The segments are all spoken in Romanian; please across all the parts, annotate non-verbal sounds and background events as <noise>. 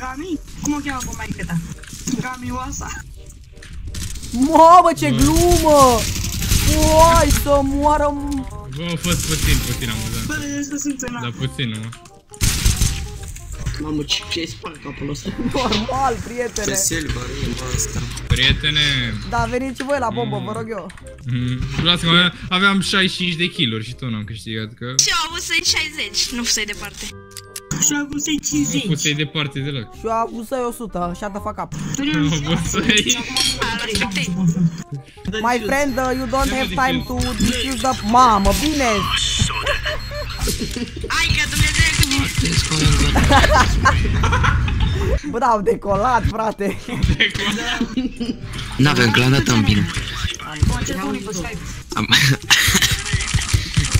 Gami? Cum o cheamă pe maică ta? Gamioasa. Mamă, ce glumă! Uai, să moară... Bă, a fost puțin, puțin amuzant. Bă, să sunt în Dar puțin, nu? Mamă, ce ce-ai spart capul ăsta? Normal, Ce prietene. silver e asta. Prietene... Da, veniți și voi la bombă, vă rog eu. Mm, Lasă-mă, aveam 65 de kill și tu n-am câștigat, că... Și au avut să-i 60, nu să-i departe. Și am avut să-i Nu 50. puteai departe deloc. Și eu am avut să 100, shut the fuck up. Am avut să-i... A, respectei. My friend, uh, you don't have time to defuse the... Mamă, bine! Hai că Dumnezeu cu tine. Vezi cum am Bă, da, au decolat, frate. <laughs> N-avem clan, dar am bine. Mă, ce unii pe Skype. Am...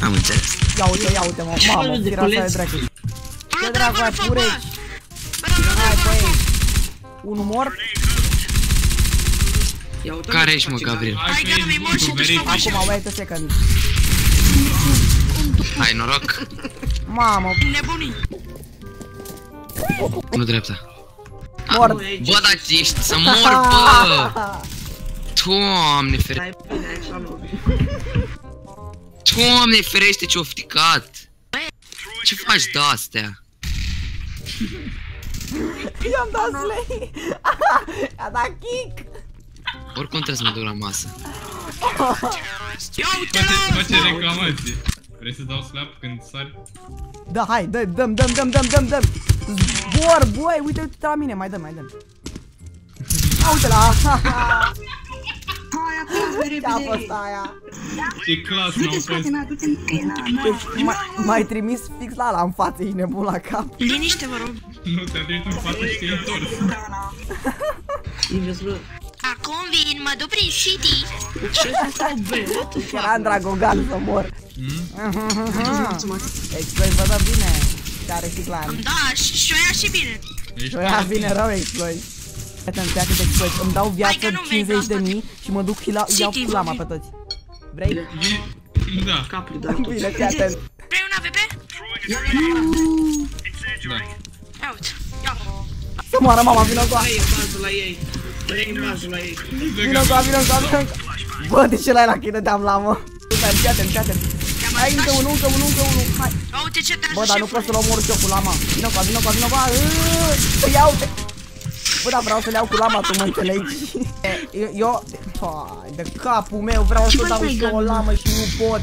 am înțeles. Ia uite, ia uite, mă, mamă, de tira asta de coleți? dracu. Bă, Ce da, dracu bă, ai, fă, bă. pureți? Bă, da, bă, Hai, bă, băi. bă. Unul mort? Ia uite Care ești, mă, Gabriel? Hai, că Gabi, ești mor și bun, tu verific. stau Acum, așa. wait a second. Ai noroc? Mamă, Nebunii. Nu dreapta. mort. Bă, dar ești să mor, bă! Doamne ferește, Hai bine, așa nu. Doamne ferește ce ofticat! Ce faci de astea? I-am dat slay. <laughs> I-a dat kick. Oricum trebuie să mă duc la masă. Ia uite Face, la face reclamații. Vrei să dau slap când sari? Da, hai, dă, dăm, dăm, dăm, dăm, dăm, dăm. Zbor, băi, uite, uite la mine, mai dăm, mai dăm. A, uite la, Hai, acum, ce a fost repede. aia? Ce clasă Du-te, n-au fost. scoate, na, du-te, că e na, na. Mai, mai trimis fix la la în față, ești nebun la cap. Liniște, vă rog. Nu, te-a trimis în față și te-ai întors. Da, na. Invers, bă. Acum vin, mă duc prin City. Ce stau, bă? What the fuck? Era în Dragogan să mor. Explode, vă dă bine. Care și clan. Da, și și o ia și bine. Ești Eu ia bine rău Exploit. Atent, ia cât Exploit. Îmi dau viață Hai că nu 50 de merg mii și mă duc și la, iau City, cu lama vorbi. pe toți. Vrei? Da, Capul de tot. Bine, fii atent. Vrei un AVP? da. Ia uite. Ia. Să moară mama, vină cu a. Hai, bazul la ei. Trei bazul la ei. Vină cu a, vină cu a, vină cu a. Bă, de ce l-ai la chine de-am la mă? Stai, fii atent, fii atent. Hai, încă unul, încă unul, încă unul. Hai. Ia uite ce te Bă, dar nu pot să-l omor și eu cu lama. Vină cu a, vină cu a, vină cu a. Aaaa, Să iau. Bă, dar vreau să le iau cu lama, tu mă înțelegi? Eu, eu, hai, de capul meu, vreau să dau și eu o lamă și nu pot.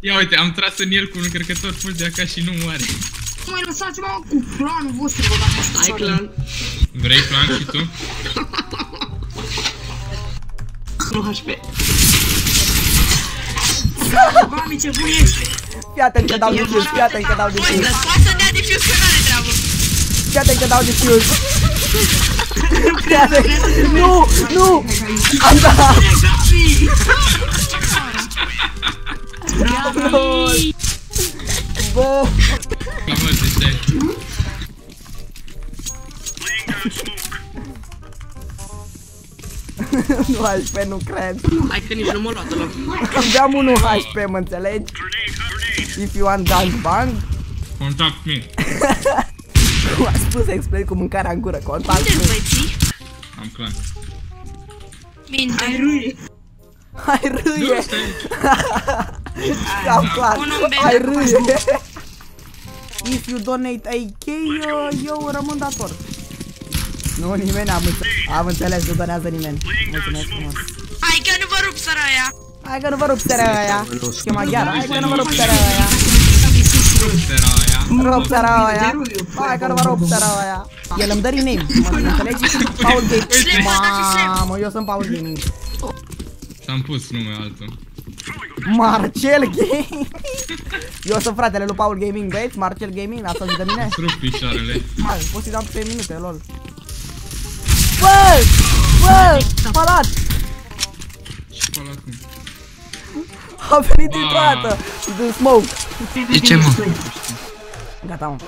Ia uite, am tras în el cu un încărcător full de AK și nu moare. Mai lăsați-mă cu planul vostru, bă, dacă Hai, știți clan. Vrei plan și tu? <laughs> Nu HP. Mami, ce bun ești! Fii atent că dau defuse, fii atent că dau Băi, defuse. dar poate să dea defuse că n-are treabă. Fii atent că dau defuse. Fii atent. Nu, nu. Am dat. Lol. Bă, Clamă, de ce? nu HP, nu cred. Hai că nici nu m-a luat ăla. Aveam 1 HP, mă înțelegi? If you want dunk bang, Contact me. <laughs> cum a spus explain cu mâncarea în gură, contact Unde-s nu. băieții? Am clan. Minte. Ai râie! Hai râie, am clar, Un om hai bine. râie. If you donate 8k, eu, eu rămân dator. Nu, nimeni am înțeles. Am înțeles, nu donează nimeni. Mulțumesc frumos. Hai că nu vă rup săraia. Hai că nu vă rup seara aia. Și maghiar, hai că nu vă rup seara aia. Era aia. Rup seara aia. Hai că nu vă rup seara aia. El îmi dă rename, mă înțelegi? Paul Gaming. Mamă, eu sunt Paul Gaming. S-am pus nume altul. Marcel Gaming. Eu sunt fratele lui Paul Gaming, băieți, Marcel Gaming, ați auzit de mine? Rup picioarele. Hai, poți să-i dau 3 minute, lol. Bă! Bă! Palat! Și pe ăla cum? A venit dintr-o dată! Din smoke! De ce, mă? Gatão.